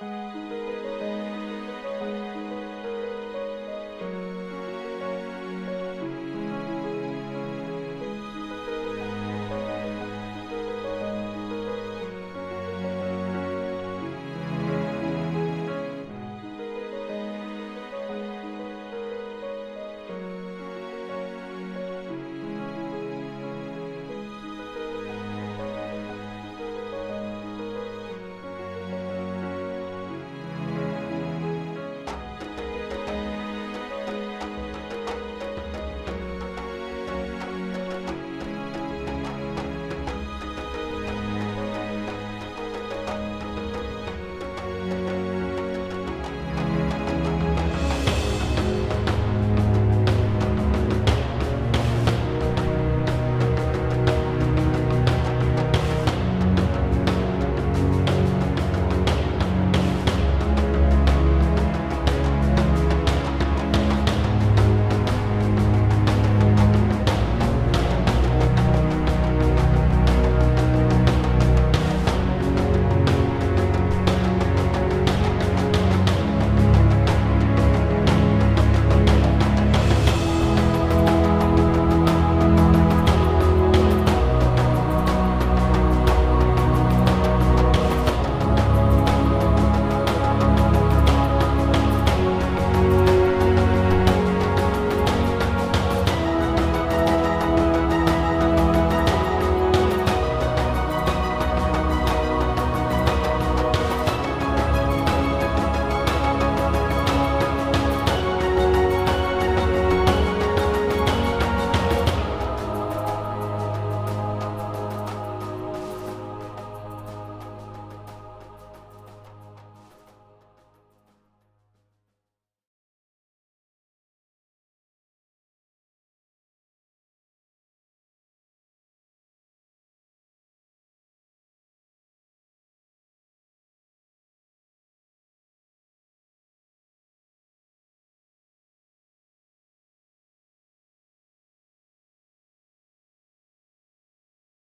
Música